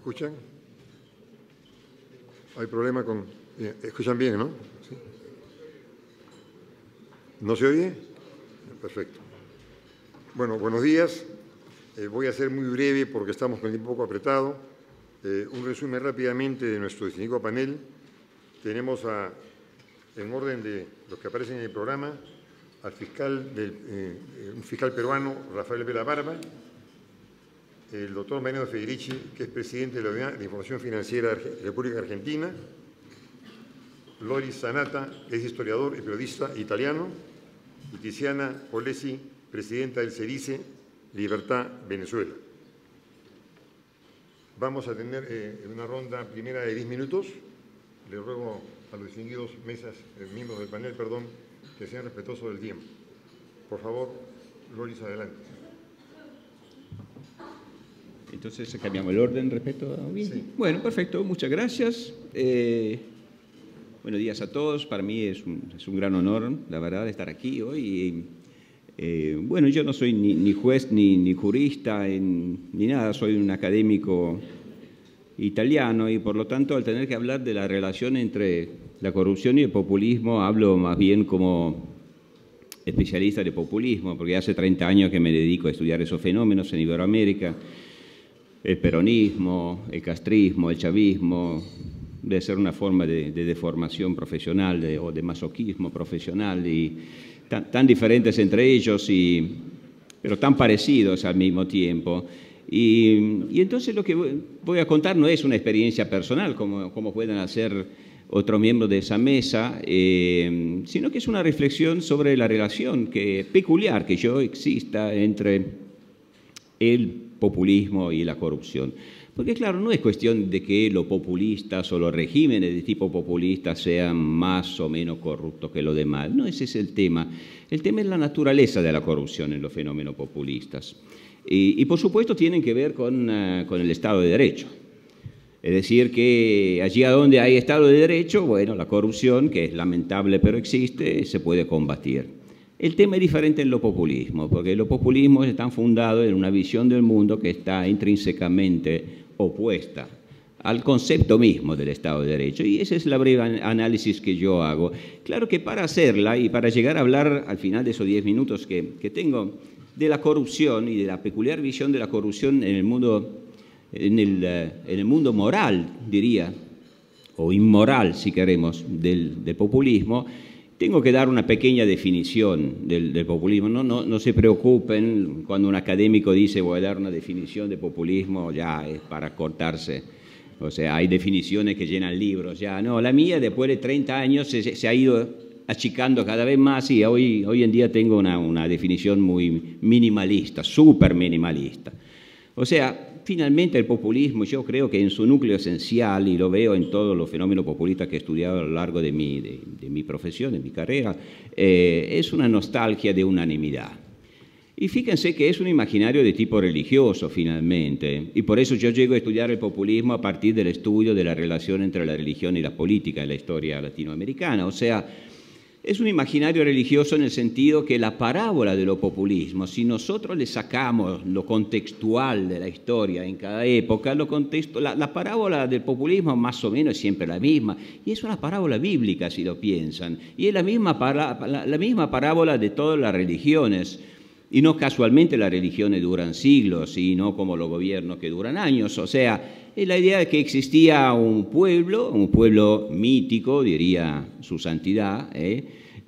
escuchan? ¿Hay problema con...? ¿Escuchan bien, no? ¿No se oye? Perfecto. Bueno, buenos días. Eh, voy a ser muy breve porque estamos con el tiempo poco apretado. Eh, un resumen rápidamente de nuestro distinguido panel. Tenemos a, en orden de los que aparecen en el programa al fiscal, del, eh, fiscal peruano, Rafael Vela Barba, el doctor Mariano Federici, que es presidente de la Unidad de Información Financiera de República Argentina, Loris Sanata, es historiador y periodista italiano, y Tiziana Polesi, presidenta del CEDICE Libertad Venezuela. Vamos a tener eh, una ronda primera de 10 minutos. Le ruego a los distinguidos mesas, eh, miembros del panel, perdón, que sean respetuosos del tiempo. Por favor, Loris, adelante. Entonces cambiamos el orden respecto a Sí. Bueno, perfecto, muchas gracias. Eh, buenos días a todos, para mí es un, es un, gran honor, la verdad, estar aquí hoy. Eh, bueno, yo no soy ni, juez ni, ni jurista ni nada, soy un académico italiano y por lo tanto al tener que hablar de la relación entre la corrupción y el populismo, hablo más bien como especialista de populismo, porque hace 30 años que me dedico a estudiar esos fenómenos en Iberoamérica el peronismo, el castrismo, el chavismo, debe ser una forma de, deformación profesional o de masoquismo profesional y tan, diferentes entre ellos, y, pero tan parecidos al mismo tiempo. Y, entonces lo que voy a contar no es una experiencia personal, como, como pueden hacer otros miembros de esa mesa, eh, sino que es una reflexión sobre la relación que, peculiar que yo exista entre el populismo y la corrupción. Porque claro, no es cuestión de que los populistas o los regímenes de tipo populista sean más o menos corruptos que los demás. No, ese es el tema. El tema es la naturaleza de la corrupción en los fenómenos populistas. Y, por supuesto tienen que ver con, eh, con el Estado de Derecho. Es decir, que allí a donde hay Estado de Derecho, bueno, la corrupción, que es lamentable pero existe, se puede combatir. El tema es diferente en lo populismo, porque los populismos están fundados en una visión del mundo que está intrínsecamente opuesta al concepto mismo del Estado de Derecho. Y ese es el breve análisis que yo hago. Claro que para hacerla y para llegar a hablar al final de esos diez minutos que, tengo de la corrupción y de la peculiar visión de la corrupción en el mundo, en el, eh, en el mundo moral, diría, o inmoral, si queremos, del populismo, tengo que dar una pequeña definición del, populismo. No, no, no, se preocupen cuando un académico dice voy a dar una definición de populismo, ya es para cortarse. O sea, hay definiciones que llenan libros, ya. No, la mía después de 30 años se, ha ido achicando cada vez más y hoy, hoy en día tengo una, una definición muy minimalista, súper minimalista. O sea, finalmente el populismo, yo creo que en su núcleo esencial, y lo veo en todos los fenómenos populistas que he estudiado a lo largo de mi, de, mi profesión, de mi carrera, eh, es una nostalgia de unanimidad. Y fíjense que es un imaginario de tipo religioso finalmente, y por eso yo llego a estudiar el populismo a partir del estudio de la relación entre la religión y la política en la historia latinoamericana. O sea, es un imaginario religioso en el sentido que la parábola de lo populismo, si nosotros le sacamos lo contextual de la historia en cada época, lo contexto, la, parábola del populismo más o menos es siempre la misma, y es una parábola bíblica si lo piensan, y es la misma, la misma parábola de todas las religiones. Y no casualmente las religiones duran siglos y no como los gobiernos que duran años. O sea, es la idea de que existía un pueblo, un pueblo mítico, diría su santidad, ¿eh?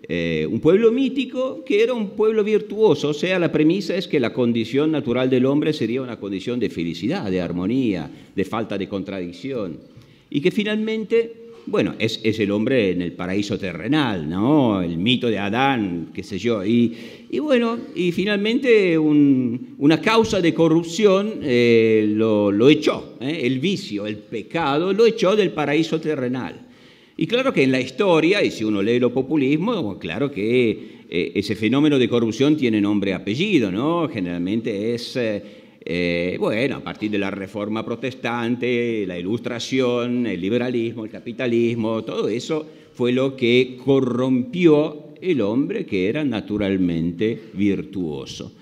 Eh, un pueblo mítico que era un pueblo virtuoso. O sea, la premisa es que la condición natural del hombre sería una condición de felicidad, de armonía, de falta de contradicción. Y que finalmente bueno, es, el hombre en el paraíso terrenal, ¿no? El mito de Adán, qué sé yo. Y, bueno, y finalmente una causa de corrupción eh, lo, echó, ¿eh? el vicio, el pecado, lo echó del paraíso terrenal. Y claro que en la historia, y si uno lee lo populismo, claro que eh, ese fenómeno de corrupción tiene nombre y apellido, ¿no? Generalmente es eh, bueno, a partir de la reforma protestante, la ilustración, el liberalismo, el capitalismo, todo eso fue lo que corrompió el hombre que era naturalmente virtuoso.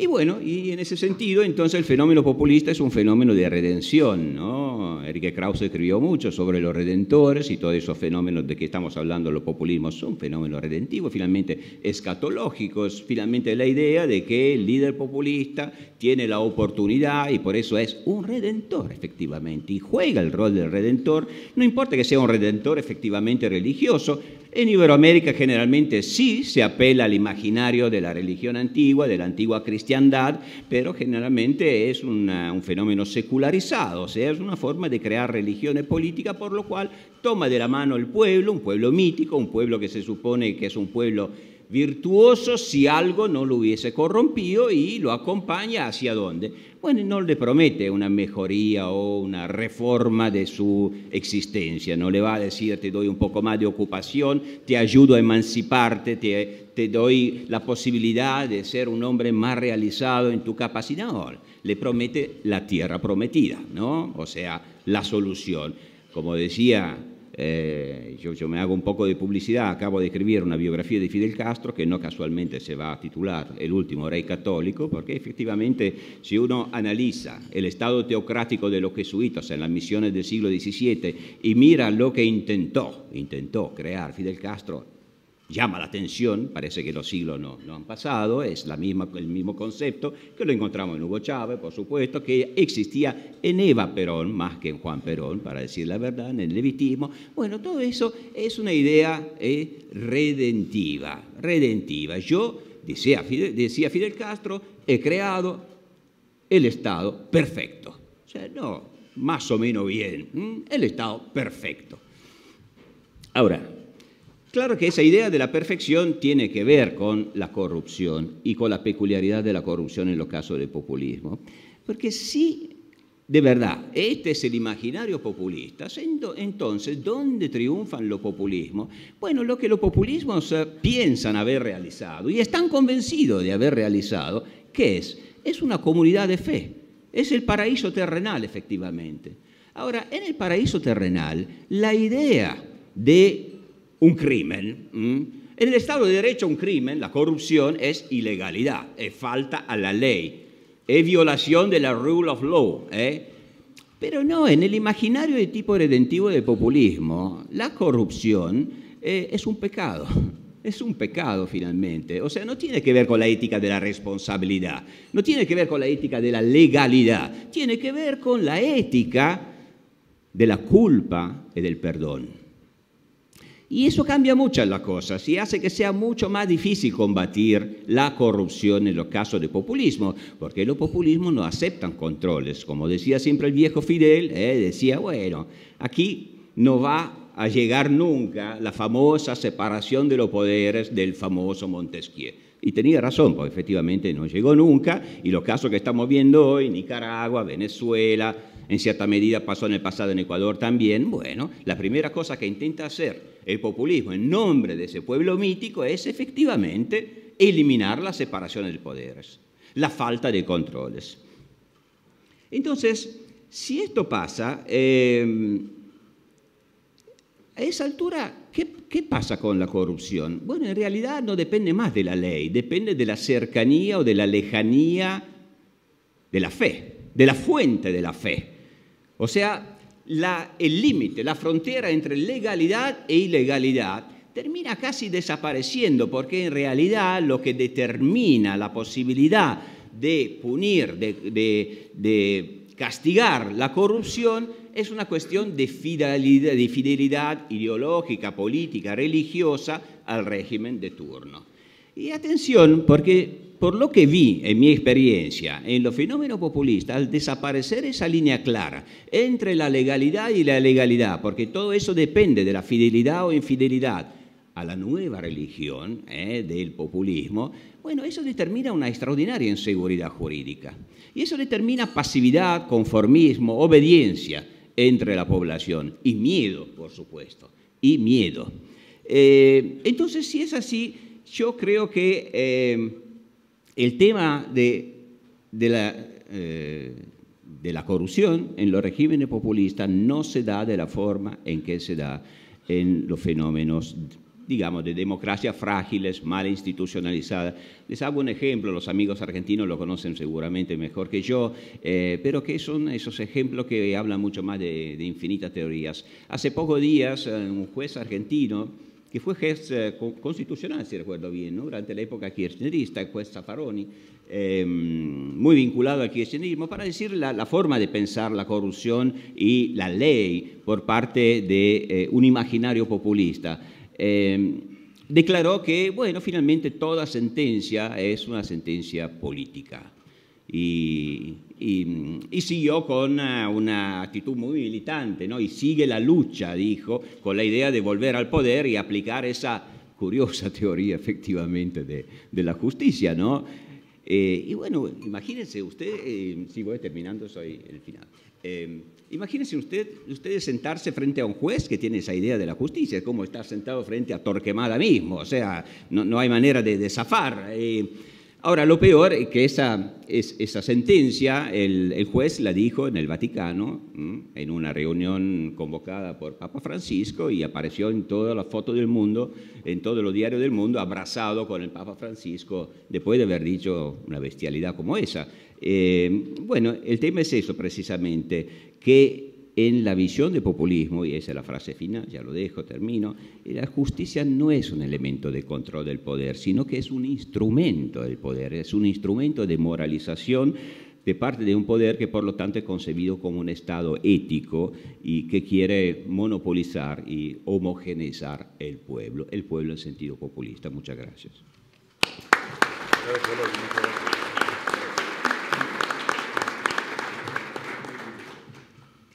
Y bueno, y en ese sentido, entonces el fenómeno populista es un fenómeno de redención, ¿no? Enrique Krauss escribió mucho sobre los redentores y todos esos fenómenos de que estamos hablando, los populismos, son fenómenos redentivos, finalmente escatológicos, finalmente la idea de que el líder populista tiene la oportunidad y por eso es un redentor, efectivamente, y juega el rol del redentor, no importa que sea un redentor efectivamente religioso, en Iberoamérica generalmente sí se apela al imaginario de la religión antigua, de la antigua cristiandad, pero generalmente es un fenómeno secularizado, o sea, es una forma de crear religiones políticas, por lo cual toma de la mano el pueblo, un pueblo mítico, un pueblo que se supone que es un pueblo virtuoso si algo no lo hubiese corrompido y lo acompaña hacia dónde. Bueno, no le promete una mejoría o una reforma de su existencia, no le va a decir te doy un poco más de ocupación, te ayudo a emanciparte, te, te doy la posibilidad de ser un hombre más realizado en tu capacidad, no, le promete la tierra prometida, ¿no? O sea, la solución. Como decía eh, yo, me hago un poco de publicidad, acabo de escribir una biografía de Fidel Castro que no casualmente se va a titular El último rey católico, porque efectivamente si uno analiza el estado teocrático de los jesuitas en las misiones del siglo XVII y mira lo que intentó, intentó crear Fidel Castro, llama la atención, parece que los siglos no, han pasado, es la misma, el mismo concepto que lo encontramos en Hugo Chávez, por supuesto, que existía en Eva Perón, más que en Juan Perón, para decir la verdad, en el levitismo. Bueno, todo eso es una idea eh, redentiva, redentiva. Yo, decía Fidel, decía Fidel Castro, he creado el Estado perfecto. O sea, no, más o menos bien, el Estado perfecto. Ahora, Claro que esa idea de la perfección tiene que ver con la corrupción y con la peculiaridad de la corrupción en los casos del populismo. Porque si de verdad este es el imaginario populista, entonces, ¿dónde triunfan los populismos? Bueno, lo que los populismos eh, piensan haber realizado y están convencidos de haber realizado, ¿qué es? Es una comunidad de fe, es el paraíso terrenal, efectivamente. Ahora, en el paraíso terrenal, la idea de un crimen. En el Estado de Derecho un crimen, la corrupción, es ilegalidad, es falta a la ley, es violación de la rule of law. ¿eh? Pero no, en el imaginario de tipo redentivo del populismo, la corrupción eh, es un pecado. Es un pecado finalmente. O sea, no tiene que ver con la ética de la responsabilidad, no tiene que ver con la ética de la legalidad, tiene que ver con la ética de la culpa y del perdón. Y eso cambia mucho las cosas y hace que sea mucho más difícil combatir la corrupción en los casos de populismo, porque los populismos no aceptan controles. Como decía siempre el viejo Fidel, eh, decía, bueno, aquí no va a llegar nunca la famosa separación de los poderes del famoso Montesquieu. Y tenía razón, porque efectivamente no llegó nunca, y los casos que estamos viendo hoy, Nicaragua, Venezuela, en cierta medida pasó en el pasado en Ecuador también, bueno, la primera cosa que intenta hacer el populismo en nombre de ese pueblo mítico es efectivamente eliminar la separación de poderes, la falta de controles. Entonces, si esto pasa, em, a esa altura, ¿qué, ¿qué, pasa con la corrupción? Bueno, en realidad no depende más de la ley, depende de la cercanía o de la lejanía de la fe, de la fuente de la fe. O sea, el límite, la frontera entre legalidad e ilegalidad termina casi desapareciendo, porque en realidad lo que determina la posibilidad de punir, de, castigar la corrupción, es una cuestión de fidelidad, de fidelidad ideológica, política, religiosa al régimen de turno. Y atención, porque por lo que vi en mi experiencia en los fenómenos populistas, al desaparecer esa línea clara entre la legalidad y la legalidad, porque todo eso depende de la fidelidad o infidelidad a la nueva religión eh, del populismo, bueno, eso determina una extraordinaria inseguridad jurídica. Y eso determina pasividad, conformismo, obediencia entre la población y miedo, por supuesto, y miedo. Eh, entonces, si es así, yo creo que... Eh, el tema de, la, eh, de la corrupción en los regímenes populistas no se da de la forma en que se da en los fenómenos digamos, de democracias frágiles, mal institucionalizadas. Les hago un ejemplo, los amigos argentinos lo conocen seguramente mejor que yo, eh, pero que son esos ejemplos que hablan mucho más de, infinitas teorías. Hace pocos días, un juez argentino, que fue juez eh, constitucional, si recuerdo bien, durante la época kirchnerista, el juez Zaffaroni, em, muy vinculado al kirchnerismo, para decir la, forma de pensar la corrupción y la ley por parte de eh, un imaginario populista. Em, declaró que, bueno, finalmente toda sentencia es una sentencia política. Y, siguió con una, actitud muy militante, ¿no? Y sigue la lucha, dijo, con la idea de volver al poder y aplicar esa curiosa teoría, efectivamente, de, la justicia, ¿no? Eh, y bueno, imagínense usted, eh, si voy terminando, soy el final. Eh, imagínense usted, ustedes sentarse frente a un juez que tiene esa idea de la justicia, es como estar sentado frente a Torquemada mismo, o sea, no, hay manera de, de zafar. Ahora, lo peor es que esa, esa sentencia el, juez la dijo en el Vaticano, en una reunión convocada por Papa Francisco, y apareció en todas las fotos del mundo, en todos los diarios del mundo, abrazado con el Papa Francisco, después de haber dicho una bestialidad como esa. Eh, bueno, el tema es eso precisamente, que en la visión de populismo, y esa es la frase final, ya lo dejo, termino, la justicia no es un elemento de control del poder, sino que es un instrumento del poder, es un instrumento de moralización de parte de un poder que por lo tanto es concebido como un Estado ético y que quiere monopolizar y homogeneizar el pueblo, el pueblo en sentido populista. Muchas gracias.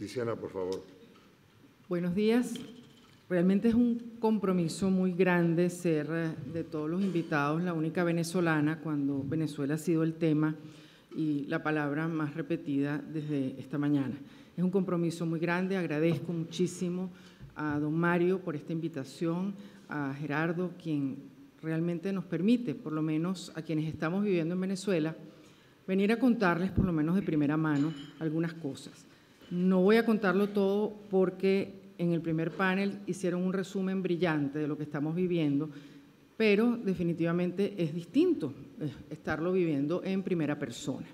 Tiziana, por favor. Buenos días. Realmente es un compromiso muy grande ser eh, de todos los invitados la única venezolana cuando Venezuela ha sido el tema y la palabra más repetida desde esta mañana. Es un compromiso muy grande, agradezco muchísimo a don Mario por esta invitación, a Gerardo, quien realmente nos permite, por lo menos a quienes estamos viviendo en Venezuela, venir a contarles por lo menos de primera mano algunas cosas. No voy a contarlo todo porque en el primer panel hicieron un resumen brillante de lo que estamos viviendo, pero definitivamente es distinto eh, estarlo viviendo en primera persona.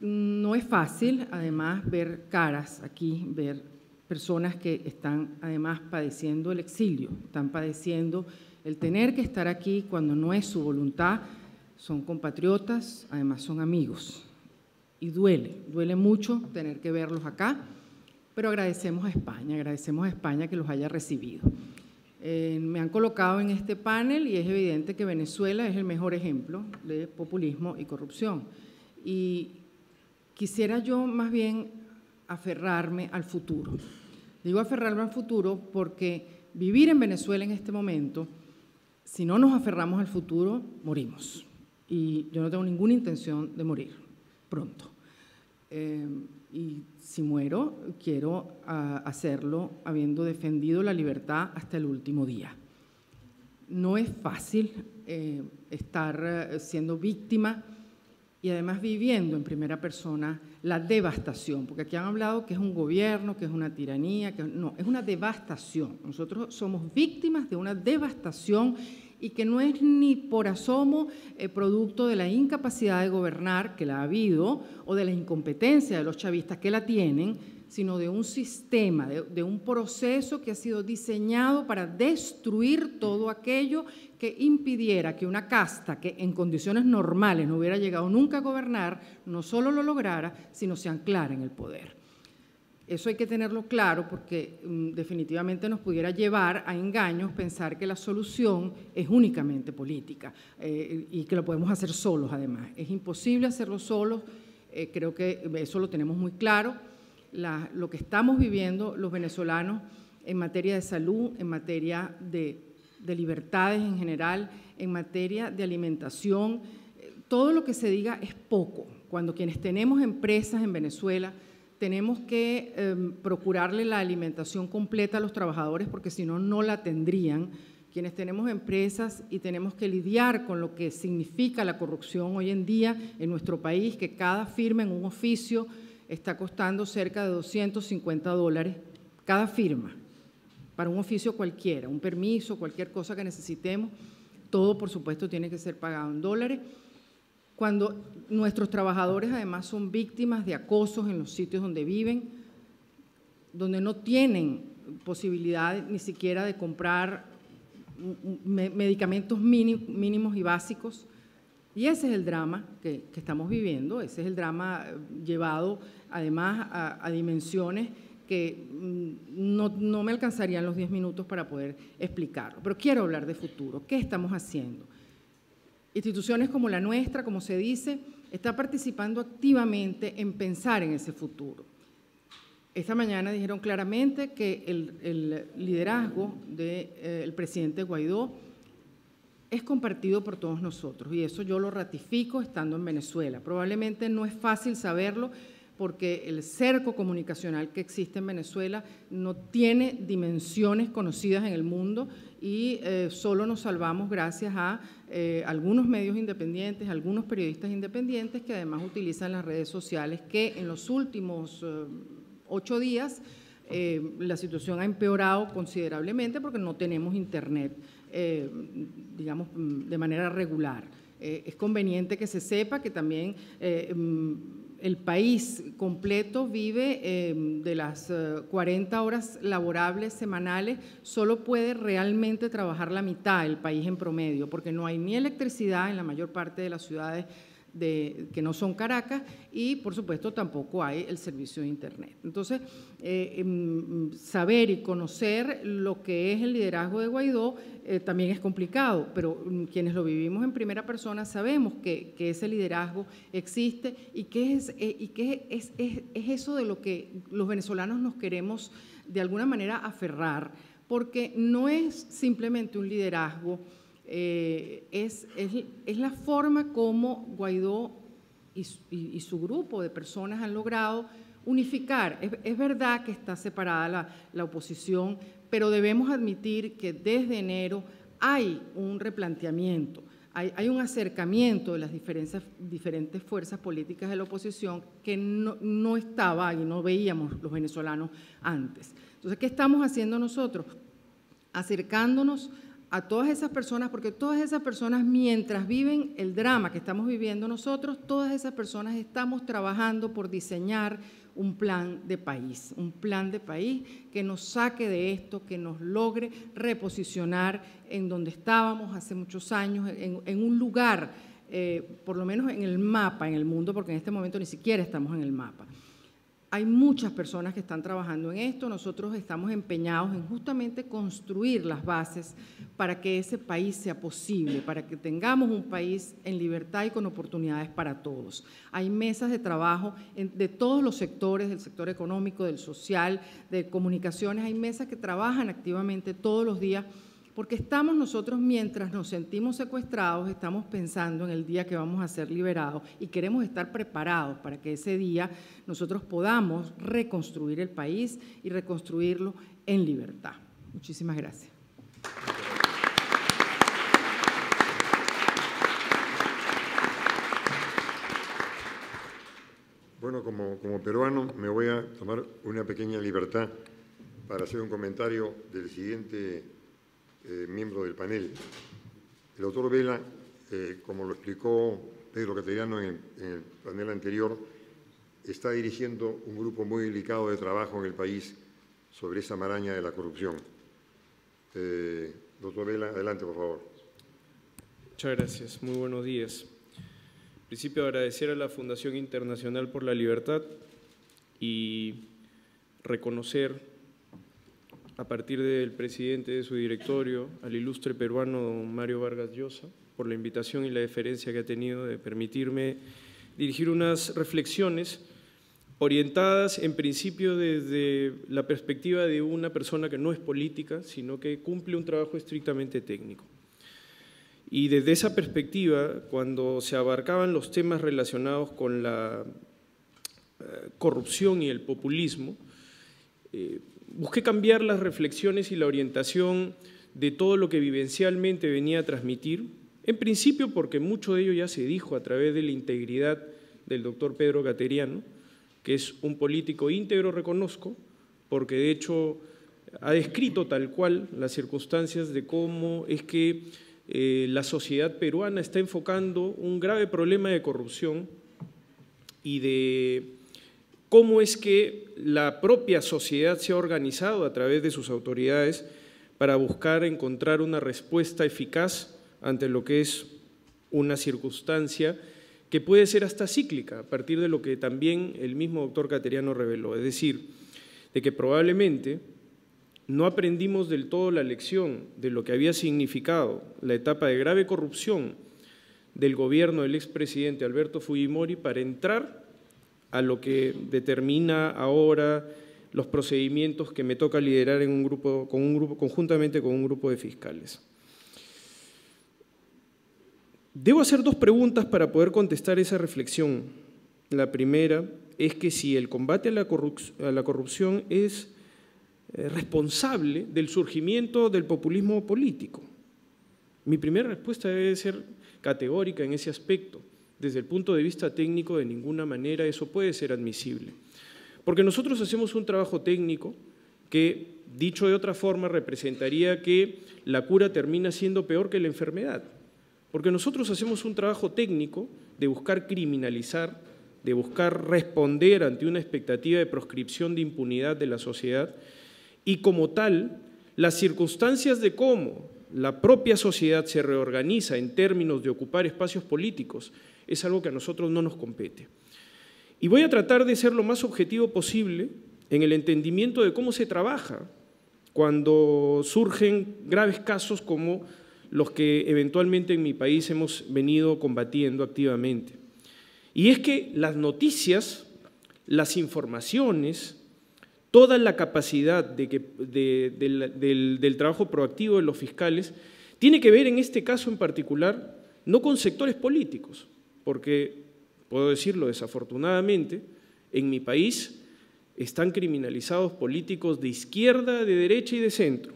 No es fácil, además, ver caras aquí, ver personas que están además padeciendo el exilio, están padeciendo el tener que estar aquí cuando no es su voluntad, son compatriotas, además son amigos y duele, duele mucho tener que verlos acá, pero agradecemos a España, agradecemos a España que los haya recibido. Eh, me han colocado en este panel y es evidente que Venezuela es el mejor ejemplo de populismo y corrupción. Y quisiera yo más bien aferrarme al futuro. Digo aferrarme al futuro porque vivir en Venezuela en este momento, si no nos aferramos al futuro, morimos. Y yo no tengo ninguna intención de morir pronto. Eh, y si muero, quiero ah, hacerlo habiendo defendido la libertad hasta el último día. No es fácil eh, estar eh, siendo víctima y además viviendo en primera persona la devastación, porque aquí han hablado que es un gobierno, que es una tiranía, que no, es una devastación. Nosotros somos víctimas de una devastación y que no es ni por asomo producto de la incapacidad de gobernar que la ha habido o de la incompetencia de los chavistas que la tienen, sino de un sistema, de, un proceso que ha sido diseñado para destruir todo aquello que impidiera que una casta que en condiciones normales no hubiera llegado nunca a gobernar, no solo lo lograra, sino se anclara en el poder. Eso hay que tenerlo claro porque mm, definitivamente nos pudiera llevar a engaños pensar que la solución es únicamente política eh, y que lo podemos hacer solos además. Es imposible hacerlo solos, eh, creo que eso lo tenemos muy claro. lo que estamos viviendo los venezolanos en materia de salud, en materia de, de libertades en general, en materia de alimentación, eh, todo lo que se diga es poco. Cuando quienes tenemos empresas en Venezuela, tenemos que em, procurarle la alimentación completa a los trabajadores porque si no, no la tendrían. Quienes tenemos empresas y tenemos que lidiar con lo que significa la corrupción hoy en día en nuestro país, que cada firma en un oficio está costando cerca de 250 dólares, cada firma, para un oficio cualquiera, un permiso, cualquier cosa que necesitemos, todo por supuesto tiene que ser pagado en dólares. Cuando nuestros trabajadores además son víctimas de acosos en los sitios donde viven, donde no tienen posibilidad ni siquiera de comprar medicamentos mínimos y básicos. Y ese es el drama que, estamos viviendo, ese es el drama eh, llevado además a, dimensiones que mm, no, me alcanzarían los 10 minutos para poder explicarlo. Pero quiero hablar de futuro. ¿Qué estamos haciendo? Instituciones como la nuestra, como se dice, está participando activamente en pensar en ese futuro. Esta mañana dijeron claramente que el, liderazgo del eh, presidente Guaidó es compartido por todos nosotros y eso yo lo ratifico estando en Venezuela. Probablemente no es fácil saberlo porque el cerco comunicacional que existe en Venezuela no tiene dimensiones conocidas en el mundo y eh, solo nos salvamos gracias a eh, algunos medios independientes, algunos periodistas independientes que además utilizan las redes sociales que en los últimos ocho días, eh, la situación ha empeorado considerablemente porque no tenemos internet, eh, digamos, de manera regular. Eh, es conveniente que se sepa que también mm, el país completo vive de las 40 horas laborables semanales, solo puede realmente trabajar la mitad el país en promedio, porque no hay ni electricidad en la mayor parte de las ciudades que no son Caracas y por supuesto tampoco hay el servicio de Internet. Entonces, eh, em, saber y conocer lo que es el liderazgo de Guaidó eh, también es complicado, pero mm, quienes lo vivimos en primera persona sabemos que, ese liderazgo existe y que, es, eh, y que es, es, es eso de lo que los venezolanos nos queremos de alguna manera aferrar, porque no es simplemente un liderazgo eh, es, es, la forma como Guaidó y, su grupo de personas han logrado unificar. Es, verdad que está separada la, oposición, pero debemos admitir que desde enero hay un replanteamiento, hay, un acercamiento de las diferentes fuerzas políticas de la oposición que no, no estaba y no veíamos los venezolanos antes. Entonces, ¿qué estamos haciendo nosotros? Acercándonos a todas esas personas, porque todas esas personas, mientras viven el drama que estamos viviendo nosotros, todas esas personas estamos trabajando por diseñar un plan de país, un plan de país que nos saque de esto, que nos logre reposicionar en donde estábamos hace muchos años, en, un lugar, eh, por lo menos en el mapa, en el mundo, porque en este momento ni siquiera estamos en el mapa. Hay muchas personas que están trabajando en esto. Nosotros estamos empeñados en justamente construir las bases para que ese país sea posible, para que tengamos un país en libertad y con oportunidades para todos. Hay mesas de trabajo de todos los sectores, del sector económico, del social, de comunicaciones. Hay mesas que trabajan activamente todos los días porque estamos nosotros, mientras nos sentimos secuestrados, estamos pensando en el día que vamos a ser liberados y queremos estar preparados para que ese día nosotros podamos reconstruir el país y reconstruirlo en libertad. Muchísimas gracias. Bueno, como, como peruano me voy a tomar una pequeña libertad para hacer un comentario del siguiente eh, miembro del panel. El doctor Vela, eh, como lo explicó Pedro Cateriano en el, panel anterior, está dirigiendo un grupo muy delicado de trabajo en el país sobre esa maraña de la corrupción. Eh, doctor Vela, adelante, por favor. Muchas gracias. Muy buenos días. En principio, agradecer a la Fundación Internacional por la Libertad y reconocer a partir del presidente de su directorio, al ilustre peruano Mario Vargas Llosa, por la invitación y la deferencia que ha tenido de permitirme dirigir unas reflexiones orientadas en principio desde la perspectiva de una persona que no es política, sino que cumple un trabajo estrictamente técnico. Y desde esa perspectiva, cuando se abarcaban los temas relacionados con la eh, corrupción y el populismo, eh, busqué cambiar las reflexiones y la orientación de todo lo que vivencialmente venía a transmitir, en principio porque mucho de ello ya se dijo a través de la integridad del doctor Pedro Cateriano, que es un político íntegro, reconozco, porque de hecho ha descrito tal cual las circunstancias de cómo es que eh, la sociedad peruana está enfocando un grave problema de corrupción y de cómo es que la propia sociedad se ha organizado a través de sus autoridades para buscar encontrar una respuesta eficaz ante lo que es una circunstancia que puede ser hasta cíclica, a partir de lo que también el mismo doctor Cateriano reveló, es decir, de que probablemente no aprendimos del todo la lección de lo que había significado la etapa de grave corrupción del gobierno del expresidente Alberto Fujimori para entrar a lo que determina ahora los procedimientos que me toca liderar en un grupo, con un grupo, conjuntamente con un grupo de fiscales. Debo hacer dos preguntas para poder contestar esa reflexión. La primera es que si el combate a la, corrupción es eh, responsable del surgimiento del populismo político? Mi primera respuesta debe ser categórica en ese aspecto. Desde el punto de vista técnico, de ninguna manera eso puede ser admisible. Porque nosotros hacemos un trabajo técnico que, dicho de otra forma, representaría que la cura termina siendo peor que la enfermedad. Porque nosotros hacemos un trabajo técnico de buscar criminalizar, de buscar responder ante una expectativa de proscripción de impunidad de la sociedad y como tal, las circunstancias de cómo la propia sociedad se reorganiza en términos de ocupar espacios políticos es algo que a nosotros no nos compete. Y voy a tratar de ser lo más objetivo posible en el entendimiento de cómo se trabaja cuando surgen graves casos como los que eventualmente en mi país hemos venido combatiendo activamente. Y es que las noticias, las informaciones, toda la capacidad del, trabajo proactivo de los fiscales tiene que ver en este caso en particular no con sectores políticos, porque, puedo decirlo desafortunadamente, en mi país están criminalizados políticos de izquierda, de derecha y de centro,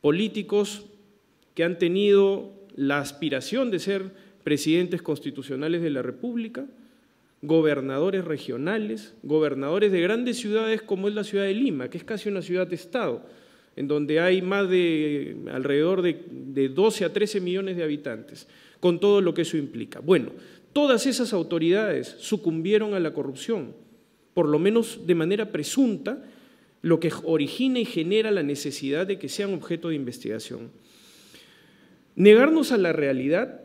políticos que han tenido la aspiración de ser presidentes constitucionales de la República, gobernadores regionales, gobernadores de grandes ciudades como es la ciudad de Lima, que es casi una ciudad-estado, en donde hay más de alrededor de, 12 a 13 millones de habitantes, con todo lo que eso implica. Bueno, todas esas autoridades sucumbieron a la corrupción, por lo menos de manera presunta, lo que origina y genera la necesidad de que sean objeto de investigación. Negarnos a la realidad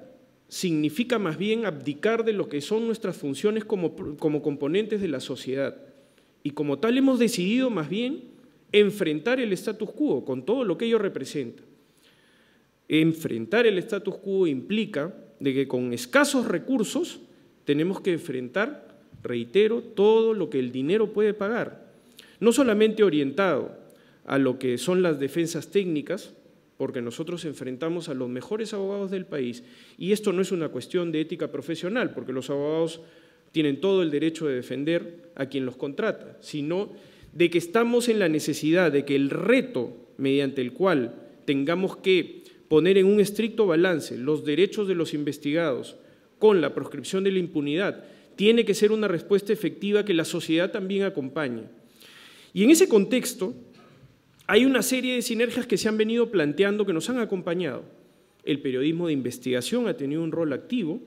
significa más bien abdicar de lo que son nuestras funciones como, componentes de la sociedad. Y como tal hemos decidido más bien enfrentar el status quo con todo lo que ello representa. Enfrentar el status quo implica de que con escasos recursos tenemos que enfrentar, reitero, todo lo que el dinero puede pagar. No solamente orientado a lo que son las defensas técnicas, porque nosotros enfrentamos a los mejores abogados del país. Y esto no es una cuestión de ética profesional, porque los abogados tienen todo el derecho de defender a quien los contrata, sino de que estamos en la necesidad de que el reto mediante el cual tengamos que poner en un estricto balance los derechos de los investigados con la proscripción de la impunidad, tiene que ser una respuesta efectiva que la sociedad también acompañe. Y en ese contexto, hay una serie de sinergias que se han venido planteando que nos han acompañado. El periodismo de investigación ha tenido un rol activo.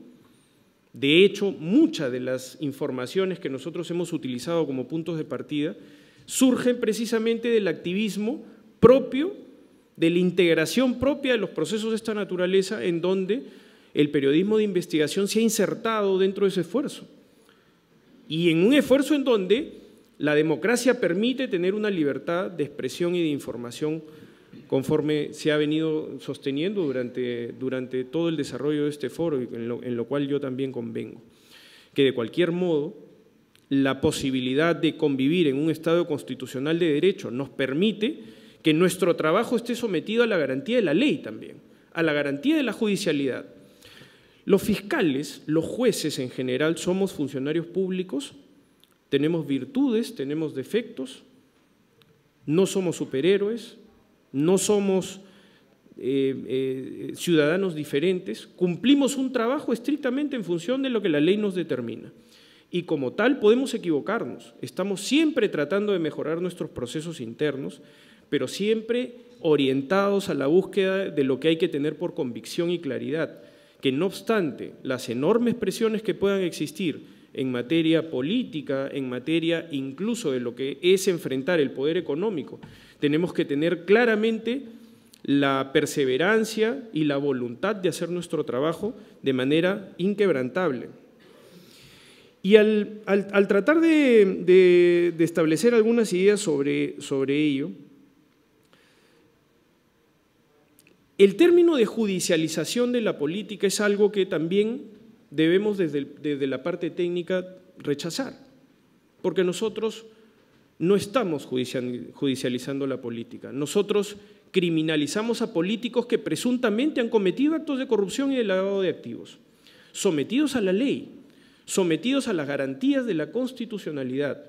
De hecho, muchas de las informaciones que nosotros hemos utilizado como puntos de partida surgen precisamente del activismo propio, de la integración propia de los procesos de esta naturaleza en donde el periodismo de investigación se ha insertado dentro de ese esfuerzo. Y en un esfuerzo en donde la democracia permite tener una libertad de expresión y de información conforme se ha venido sosteniendo durante, durante todo el desarrollo de este foro, en lo, en lo cual yo también convengo. Que de cualquier modo, la posibilidad de convivir en un Estado constitucional de derecho nos permite que nuestro trabajo esté sometido a la garantía de la ley también, a la garantía de la judicialidad. Los fiscales, los jueces en general, somos funcionarios públicos tenemos virtudes, tenemos defectos, no somos superhéroes, no somos eh, eh, ciudadanos diferentes, cumplimos un trabajo estrictamente en función de lo que la ley nos determina. Y como tal podemos equivocarnos, estamos siempre tratando de mejorar nuestros procesos internos, pero siempre orientados a la búsqueda de lo que hay que tener por convicción y claridad, que no obstante las enormes presiones que puedan existir en materia política, en materia incluso de lo que es enfrentar el poder económico, tenemos que tener claramente la perseverancia y la voluntad de hacer nuestro trabajo de manera inquebrantable. Y al, tratar de, establecer algunas ideas sobre, sobre ello, el término de judicialización de la política es algo que también debemos desde, desde la parte técnica rechazar, porque nosotros no estamos judicializando la política. Nosotros criminalizamos a políticos que presuntamente han cometido actos de corrupción y de lavado de activos, sometidos a la ley, sometidos a las garantías de la constitucionalidad.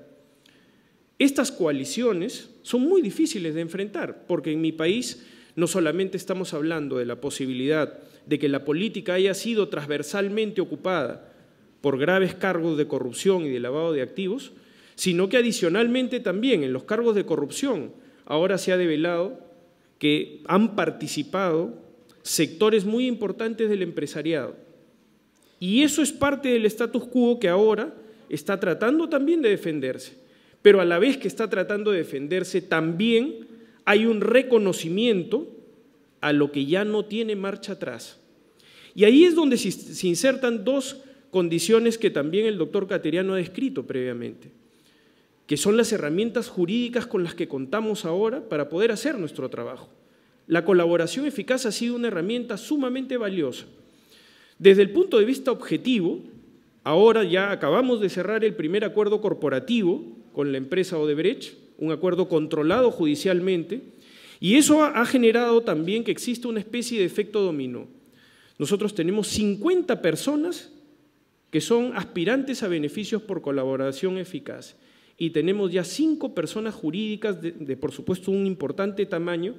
Estas coaliciones son muy difíciles de enfrentar, porque en mi país no solamente estamos hablando de la posibilidad de que la política haya sido transversalmente ocupada por graves cargos de corrupción y de lavado de activos, sino que adicionalmente también en los cargos de corrupción ahora se ha develado que han participado sectores muy importantes del empresariado. Y eso es parte del status quo que ahora está tratando también de defenderse. Pero a la vez que está tratando de defenderse, también hay un reconocimiento a lo que ya no tiene marcha atrás. Y ahí es donde se insertan dos condiciones que también el doctor Cateriano ha descrito previamente, que son las herramientas jurídicas con las que contamos ahora para poder hacer nuestro trabajo. La colaboración eficaz ha sido una herramienta sumamente valiosa. Desde el punto de vista objetivo, ahora ya acabamos de cerrar el primer acuerdo corporativo con la empresa Odebrecht, un acuerdo controlado judicialmente, y eso ha generado también que existe una especie de efecto dominó. Nosotros tenemos 50 personas que son aspirantes a beneficios por colaboración eficaz y tenemos ya cinco personas jurídicas de, de, por supuesto, un importante tamaño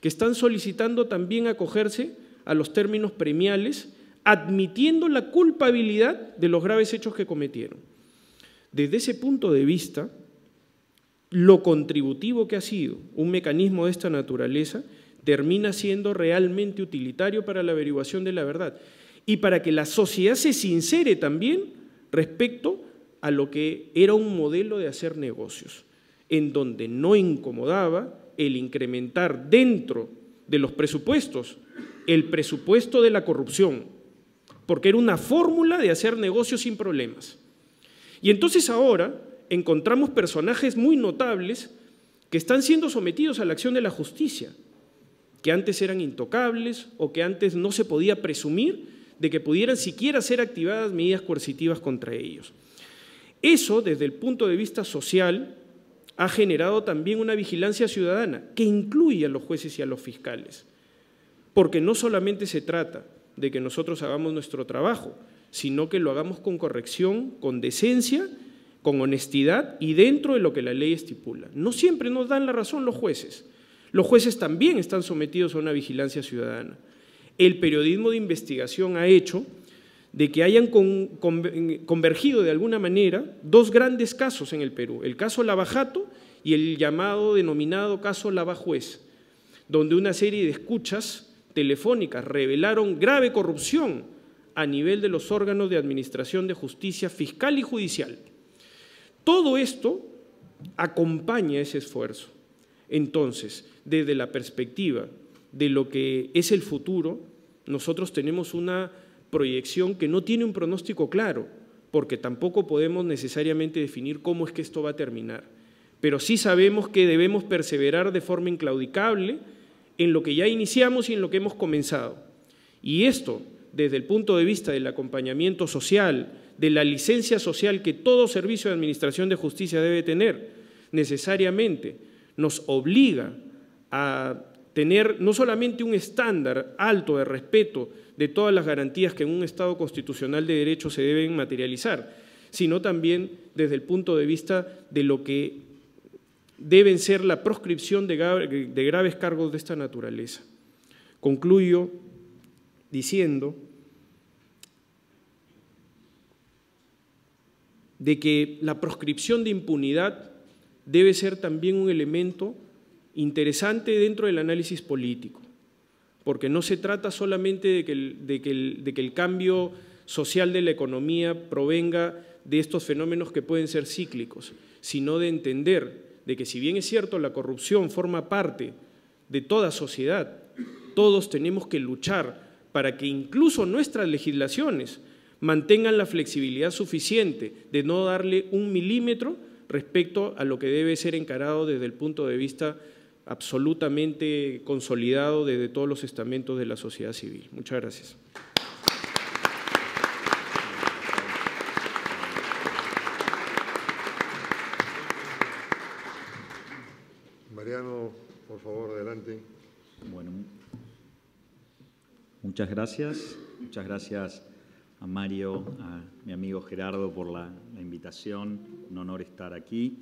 que están solicitando también acogerse a los términos premiales, admitiendo la culpabilidad de los graves hechos que cometieron. Desde ese punto de vista, lo contributivo que ha sido un mecanismo de esta naturaleza termina siendo realmente utilitario para la averiguación de la verdad y para que la sociedad se sincere también respecto a lo que era un modelo de hacer negocios, en donde no incomodaba el incrementar dentro de los presupuestos el presupuesto de la corrupción, porque era una fórmula de hacer negocios sin problemas. Y entonces ahora encontramos personajes muy notables que están siendo sometidos a la acción de la justicia, que antes eran intocables o que antes no se podía presumir de que pudieran siquiera ser activadas medidas coercitivas contra ellos. Eso, desde el punto de vista social, ha generado también una vigilancia ciudadana que incluye a los jueces y a los fiscales, porque no solamente se trata de que nosotros hagamos nuestro trabajo, sino que lo hagamos con corrección, con decencia con honestidad y dentro de lo que la ley estipula. No siempre nos dan la razón los jueces. Los jueces también están sometidos a una vigilancia ciudadana. El periodismo de investigación ha hecho de que hayan convergido de alguna manera dos grandes casos en el Perú, el caso Lavajato y el llamado denominado caso Lavajuez, donde una serie de escuchas telefónicas revelaron grave corrupción a nivel de los órganos de administración de justicia fiscal y judicial. Todo esto acompaña ese esfuerzo. Entonces, desde la perspectiva de lo que es el futuro, nosotros tenemos una proyección que no tiene un pronóstico claro, porque tampoco podemos necesariamente definir cómo es que esto va a terminar. Pero sí sabemos que debemos perseverar de forma inclaudicable en lo que ya iniciamos y en lo que hemos comenzado. Y esto, desde el punto de vista del acompañamiento social, de la licencia social que todo servicio de administración de justicia debe tener, necesariamente nos obliga a tener no solamente un estándar alto de respeto de todas las garantías que en un Estado constitucional de derecho se deben materializar, sino también desde el punto de vista de lo que deben ser la proscripción de graves cargos de esta naturaleza. Concluyo diciendo de que la proscripción de impunidad debe ser también un elemento interesante dentro del análisis político, porque no se trata solamente de que el, cambio social de la economía provenga de estos fenómenos que pueden ser cíclicos, sino de entender de que si bien es cierto la corrupción forma parte de toda sociedad, todos tenemos que luchar para que incluso nuestras legislaciones mantengan la flexibilidad suficiente de no darle un milímetro respecto a lo que debe ser encarado desde el punto de vista absolutamente consolidado desde todos los estamentos de la sociedad civil. Muchas gracias. Mariano, por favor, adelante. Bueno, muchas gracias. Muchas gracias a Mario, a mi amigo Gerardo por la, invitación. Un honor estar aquí.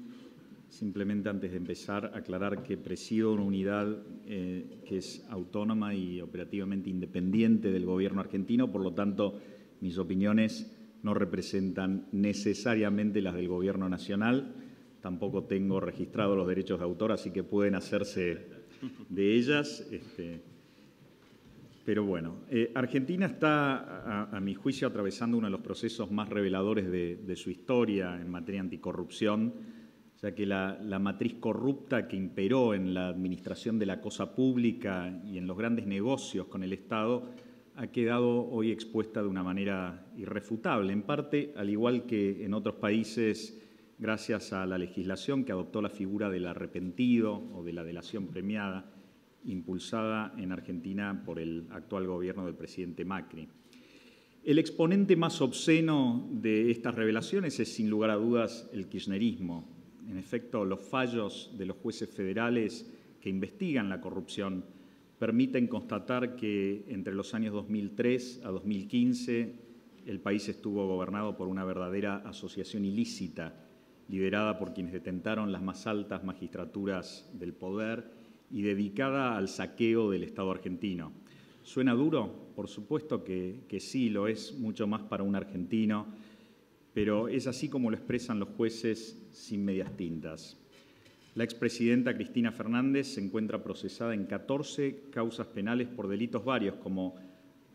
Simplemente antes de empezar, aclarar que presido una unidad eh, que es autónoma y operativamente independiente del gobierno argentino, por lo tanto, mis opiniones no representan necesariamente las del gobierno nacional. Tampoco tengo registrados los derechos de autor, así que pueden hacerse de ellas. Este, pero bueno, eh, Argentina está, a, mi juicio, atravesando uno de los procesos más reveladores de, su historia en materia anticorrupción, ya que la, matriz corrupta que imperó en la administración de la cosa pública y en los grandes negocios con el Estado ha quedado hoy expuesta de una manera irrefutable, en parte, al igual que en otros países, gracias a la legislación que adoptó la figura del arrepentido o de la delación premiada, impulsada en Argentina por el actual gobierno del presidente Macri. El exponente más obsceno de estas revelaciones es, sin lugar a dudas, el kirchnerismo. En efecto, los fallos de los jueces federales que investigan la corrupción permiten constatar que entre los años 2003 a 2015 el país estuvo gobernado por una verdadera asociación ilícita, liderada por quienes detentaron las más altas magistraturas del poder y dedicada al saqueo del Estado argentino. ¿Suena duro? Por supuesto que, sí, lo es mucho más para un argentino, pero es así como lo expresan los jueces sin medias tintas. La expresidenta Cristina Fernández se encuentra procesada en 14 causas penales por delitos varios como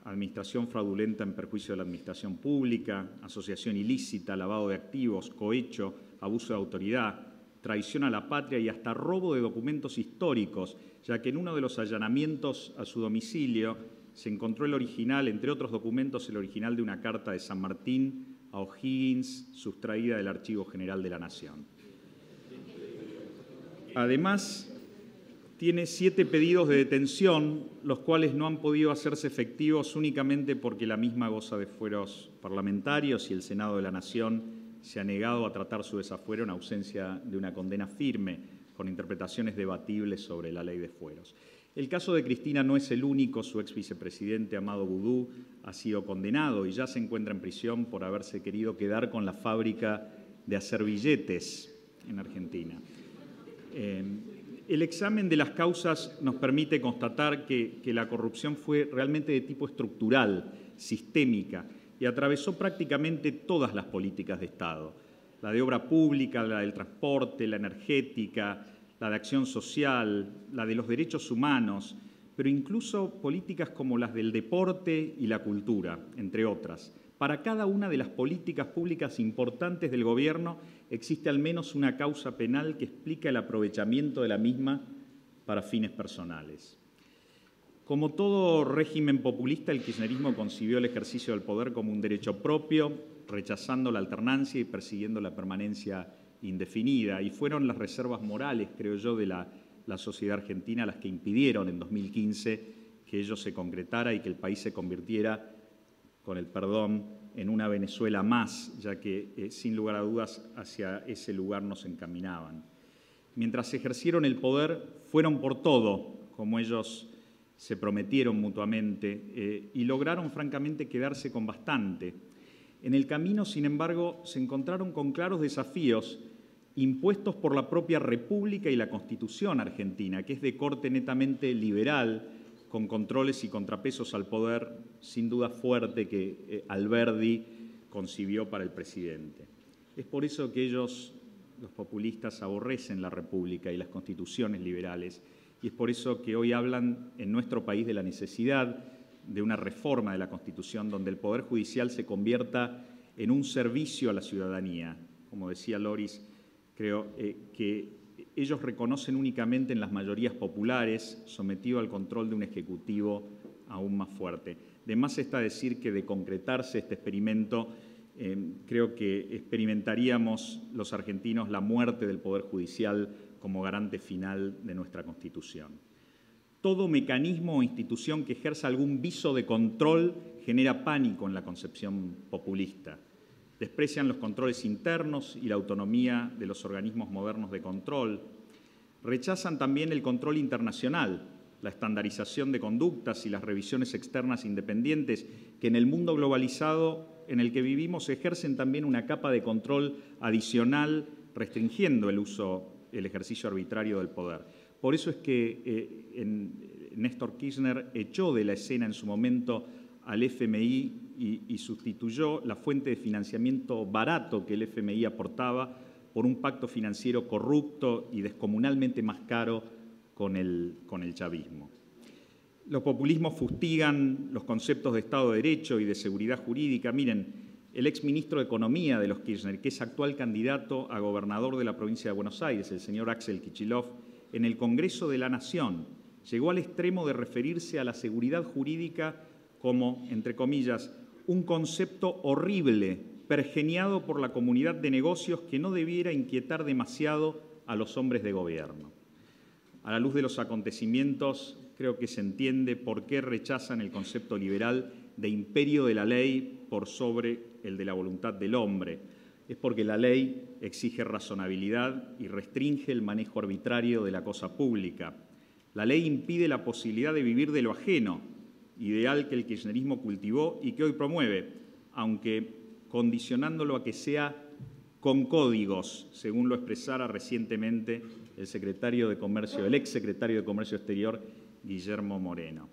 administración fraudulenta en perjuicio de la administración pública, asociación ilícita, lavado de activos, cohecho, abuso de autoridad, traición a la patria y hasta robo de documentos históricos, ya que en uno de los allanamientos a su domicilio se encontró el original, entre otros documentos, el original de una carta de San Martín a O'Higgins, sustraída del Archivo General de la Nación. Además, tiene siete pedidos de detención, los cuales no han podido hacerse efectivos únicamente porque la misma goza de fueros parlamentarios y el Senado de la Nación se ha negado a tratar su desafuero en ausencia de una condena firme, con interpretaciones debatibles sobre la ley de fueros. El caso de Cristina no es el único. Su ex vicepresidente, Amado Boudou, ha sido condenado y ya se encuentra en prisión por haberse querido quedar con la fábrica de hacer billetes en Argentina. Eh, el examen de las causas nos permite constatar que la corrupción fue realmente de tipo estructural, sistémica, y atravesó prácticamente todas las políticas de Estado, la de obra pública, la del transporte, la energética, la de acción social, la de los derechos humanos, pero incluso políticas como las del deporte y la cultura, entre otras. Para cada una de las políticas públicas importantes del Gobierno existe al menos una causa penal que explica el aprovechamiento de la misma para fines personales. Como todo régimen populista, el kirchnerismo concibió el ejercicio del poder como un derecho propio, rechazando la alternancia y persiguiendo la permanencia indefinida. Y fueron las reservas morales, creo yo, de la, sociedad argentina las que impidieron en 2015 que ello se concretara y que el país se convirtiera, con el perdón, en una Venezuela más, ya que, eh, sin lugar a dudas, hacia ese lugar nos encaminaban. Mientras ejercieron el poder, fueron por todo, como ellos se prometieron mutuamente eh, y lograron francamente quedarse con bastante. En el camino, sin embargo, se encontraron con claros desafíos impuestos por la propia República y la Constitución argentina, que es de corte netamente liberal, con controles y contrapesos al poder, sin duda fuerte, que eh, Alberdi concibió para el presidente. Es por eso que ellos los populistas aborrecen la República y las constituciones liberales, y es por eso que hoy hablan en nuestro país de la necesidad de una reforma de la Constitución donde el Poder Judicial se convierta en un servicio a la ciudadanía. Como decía Loris, creo eh, que ellos reconocen únicamente en las mayorías populares, sometido al control de un Ejecutivo aún más fuerte. De más está decir que de concretarse este experimento, eh, creo que experimentaríamos los argentinos la muerte del Poder Judicial como garante final de nuestra Constitución. Todo mecanismo o institución que ejerza algún viso de control genera pánico en la concepción populista. Desprecian los controles internos y la autonomía de los organismos modernos de control. Rechazan también el control internacional, la estandarización de conductas y las revisiones externas independientes que en el mundo globalizado en el que vivimos ejercen también una capa de control adicional restringiendo el uso, el ejercicio arbitrario del poder. Por eso es que eh, Néstor Kirchner echó de la escena en su momento al FMI y, sustituyó la fuente de financiamiento barato que el FMI aportaba por un pacto financiero corrupto y descomunalmente más caro con el, con el chavismo. Los populismos fustigan los conceptos de Estado de Derecho y de seguridad jurídica. Miren, el ex ministro de Economía de los Kirchner, que es actual candidato a gobernador de la provincia de Buenos Aires, el señor Axel Kichilov, en el Congreso de la Nación, llegó al extremo de referirse a la seguridad jurídica como, entre comillas, un concepto horrible, pergeniado por la comunidad de negocios que no debiera inquietar demasiado a los hombres de gobierno. A la luz de los acontecimientos, creo que se entiende por qué rechazan el concepto liberal de imperio de la ley por sobre el de la voluntad del hombre. Es porque la ley exige razonabilidad y restringe el manejo arbitrario de la cosa pública. La ley impide la posibilidad de vivir de lo ajeno, ideal que el kirchnerismo cultivó y que hoy promueve, aunque condicionándolo a que sea con códigos, según lo expresara recientemente el secretario de Comercio, el ex secretario de Comercio Exterior, Guillermo Moreno.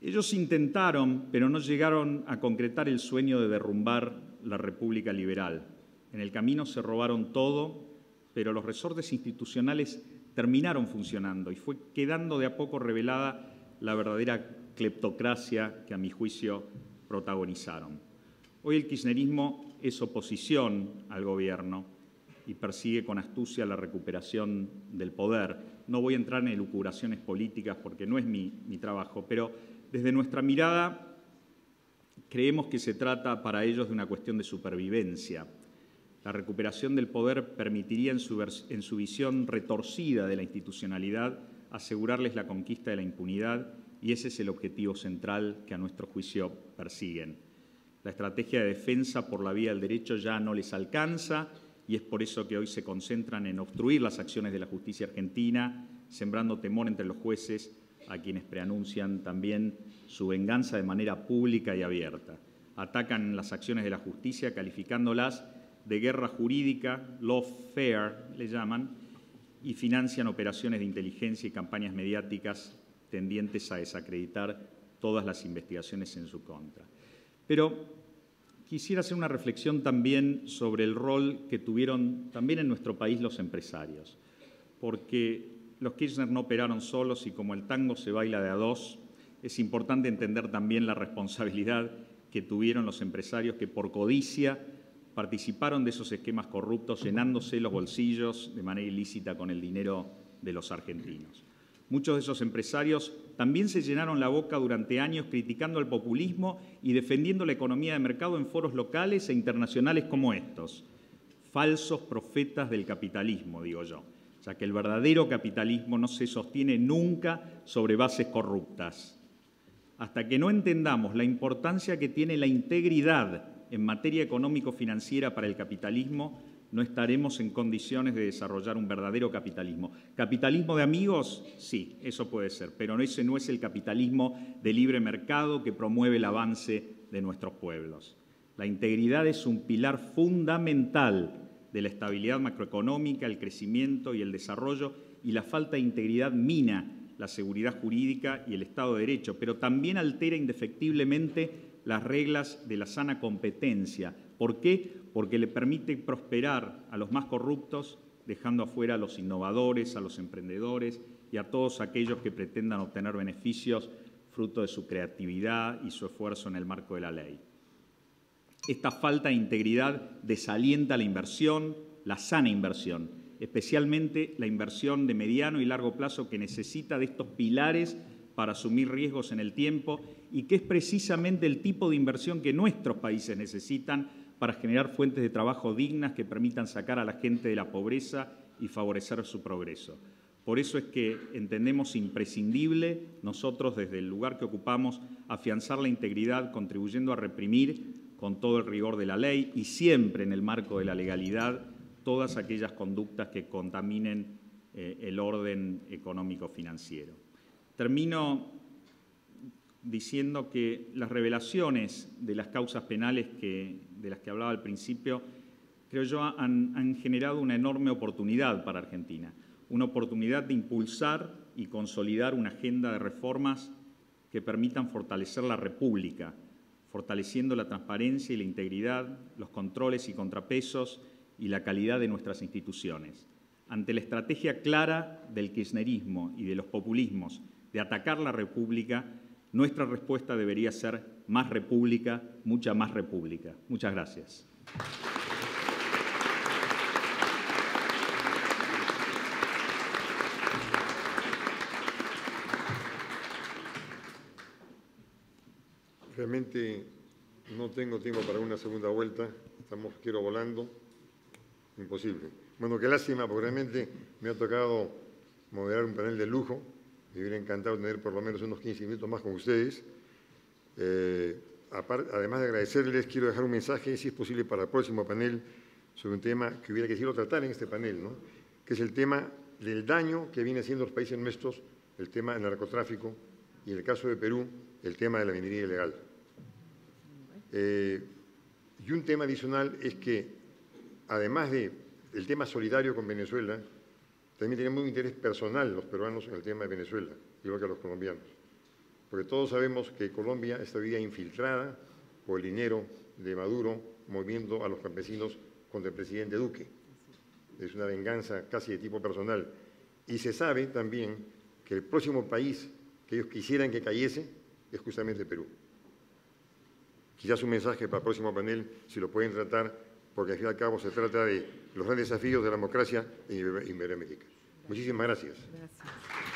Ellos intentaron, pero no llegaron a concretar el sueño de derrumbar la República Liberal. En el camino se robaron todo, pero los resortes institucionales terminaron funcionando y fue quedando de a poco revelada la verdadera cleptocracia que a mi juicio protagonizaron. Hoy el kirchnerismo es oposición al gobierno y persigue con astucia la recuperación del poder. No voy a entrar en elucubraciones políticas porque no es mi, mi trabajo, pero desde nuestra mirada creemos que se trata para ellos de una cuestión de supervivencia. La recuperación del poder permitiría en su, visión retorcida de la institucionalidad asegurarles la conquista de la impunidad y ese es el objetivo central que a nuestro juicio persiguen. La estrategia de defensa por la vía del derecho ya no les alcanza y es por eso que hoy se concentran en obstruir las acciones de la justicia argentina, sembrando temor entre los jueces a quienes preanuncian también su venganza de manera pública y abierta. Atacan las acciones de la justicia calificándolas de guerra jurídica, lawfare le llaman, y financian operaciones de inteligencia y campañas mediáticas tendientes a desacreditar todas las investigaciones en su contra. Pero quisiera hacer una reflexión también sobre el rol que tuvieron también en nuestro país los empresarios, porque los Kirchner no operaron solos y como el tango se baila de a dos, es importante entender también la responsabilidad que tuvieron los empresarios que por codicia participaron de esos esquemas corruptos, llenándose los bolsillos de manera ilícita con el dinero de los argentinos. Muchos de esos empresarios también se llenaron la boca durante años criticando al populismo y defendiendo la economía de mercado en foros locales e internacionales como estos. Falsos profetas del capitalismo, digo yo, que el verdadero capitalismo no se sostiene nunca sobre bases corruptas. Hasta que no entendamos la importancia que tiene la integridad en materia económico-financiera para el capitalismo, no estaremos en condiciones de desarrollar un verdadero capitalismo. ¿Capitalismo de amigos? Sí, eso puede ser, pero ese no es el capitalismo de libre mercado que promueve el avance de nuestros pueblos. La integridad es un pilar fundamental de la estabilidad macroeconómica, el crecimiento y el desarrollo, y la falta de integridad mina la seguridad jurídica y el Estado de Derecho, pero también altera indefectiblemente las reglas de la sana competencia. ¿Por qué? porque le permite prosperar a los más corruptos, dejando afuera a los innovadores, a los emprendedores y a todos aquellos que pretendan obtener beneficios fruto de su creatividad y su esfuerzo en el marco de la ley. Esta falta de integridad desalienta la inversión, la sana inversión, especialmente la inversión de mediano y largo plazo que necesita de estos pilares para asumir riesgos en el tiempo y que es precisamente el tipo de inversión que nuestros países necesitan para generar fuentes de trabajo dignas que permitan sacar a la gente de la pobreza y favorecer su progreso. Por eso es que entendemos imprescindible nosotros desde el lugar que ocupamos afianzar la integridad contribuyendo a reprimir con todo el rigor de la ley y siempre en el marco de la legalidad todas aquellas conductas que contaminen eh, el orden económico-financiero. Termino diciendo que las revelaciones de las causas penales que, de las que hablaba al principio, creo yo, han, han generado una enorme oportunidad para Argentina, una oportunidad de impulsar y consolidar una agenda de reformas que permitan fortalecer la República, fortaleciendo la transparencia y la integridad, los controles y contrapesos y la calidad de nuestras instituciones. Ante la estrategia clara del kirchnerismo y de los populismos de atacar la República, nuestra respuesta debería ser más República, mucha más República. Muchas gracias. Realmente no tengo tiempo para una segunda vuelta. Estamos, quiero, volando. Imposible. Bueno, qué lástima, porque realmente me ha tocado moderar un panel de lujo. Me hubiera encantado tener por lo menos unos 15 minutos más con ustedes. Eh, además de agradecerles, quiero dejar un mensaje, si es posible, para el próximo panel sobre un tema que hubiera querido tratar en este panel, ¿no? que es el tema del daño que viene haciendo los países nuestros, el tema del narcotráfico y en el caso de Perú, el tema de la minería ilegal. Eh, y un tema adicional es que, además del tema solidario con Venezuela, también tenemos un interés personal los peruanos en el tema de Venezuela, igual que los colombianos. Porque todos sabemos que Colombia está hoy infiltrada por el dinero de Maduro moviendo a los campesinos contra el presidente Duque. Es una venganza casi de tipo personal. Y se sabe también que el próximo país que ellos quisieran que cayese es justamente Perú. Quizás un mensaje para el próximo panel, si lo pueden tratar, porque al fin y al cabo se trata de los grandes desafíos de la democracia en Iberoamérica. Muchísimas gracias. gracias.